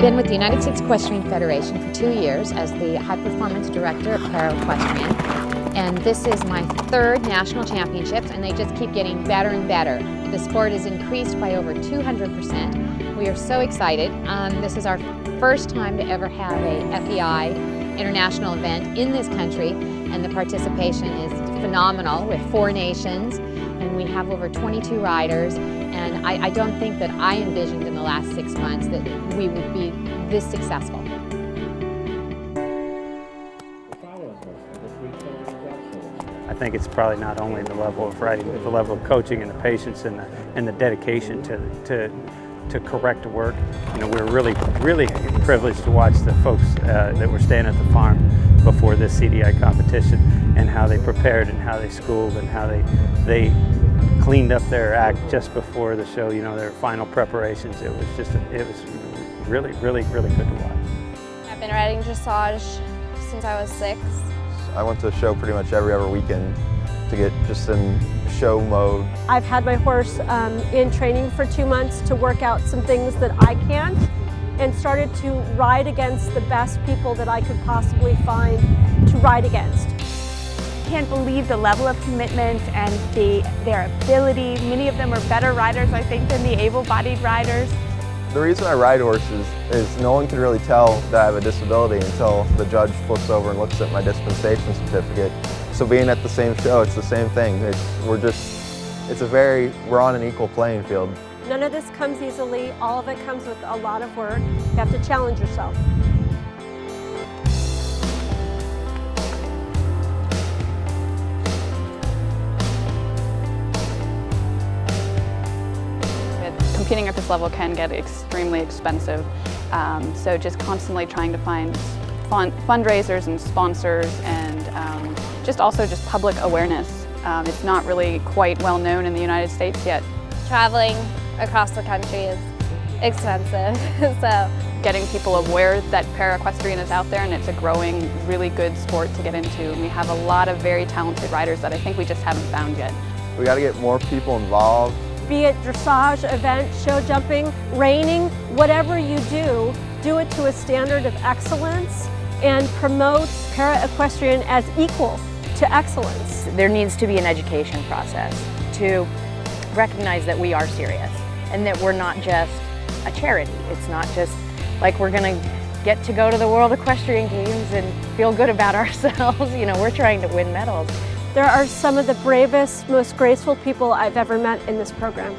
been with the United States Equestrian Federation for two years as the High Performance Director of Para Equestrian. And this is my third national championships and they just keep getting better and better. The sport has increased by over 200%. We are so excited. Um, this is our first time to ever have a FEI international event in this country and the participation is phenomenal with four nations and we have over 22 riders and I, I, don't think that I envisioned in the last six months that we would be this successful. I think it's probably not only the level of riding, but the level of coaching and the patience and the, and the dedication to, to, to correct work. You know, we're really, really privileged to watch the folks uh, that were staying at the farm before this CDI competition and how they prepared and how they schooled and how they, they cleaned up their act just before the show, you know, their final preparations. It was just, it was really, really, really good to watch. I've been riding dressage since I was six. I went to a show pretty much every other weekend to get just in show mode. I've had my horse um, in training for two months to work out some things that I can't and started to ride against the best people that I could possibly find to ride against can't believe the level of commitment and the, their ability. Many of them are better riders, I think, than the able-bodied riders. The reason I ride horses is no one can really tell that I have a disability until the judge flips over and looks at my dispensation certificate. So being at the same show, it's the same thing. It's, we're just, it's a very, we're on an equal playing field. None of this comes easily. All of it comes with a lot of work. You have to challenge yourself. Competing at this level can get extremely expensive. Um, so just constantly trying to find fund fundraisers and sponsors and um, just also just public awareness. Um, it's not really quite well known in the United States yet. Traveling across the country is expensive, so getting people aware that para-equestrian is out there and it's a growing, really good sport to get into. And we have a lot of very talented riders that I think we just haven't found yet. We got to get more people involved be it dressage, event, show jumping, reining, whatever you do, do it to a standard of excellence and promote para-equestrian as equal to excellence. There needs to be an education process to recognize that we are serious and that we're not just a charity. It's not just like we're going to get to go to the World Equestrian Games and feel good about ourselves. You know, we're trying to win medals. There are some of the bravest, most graceful people I've ever met in this program.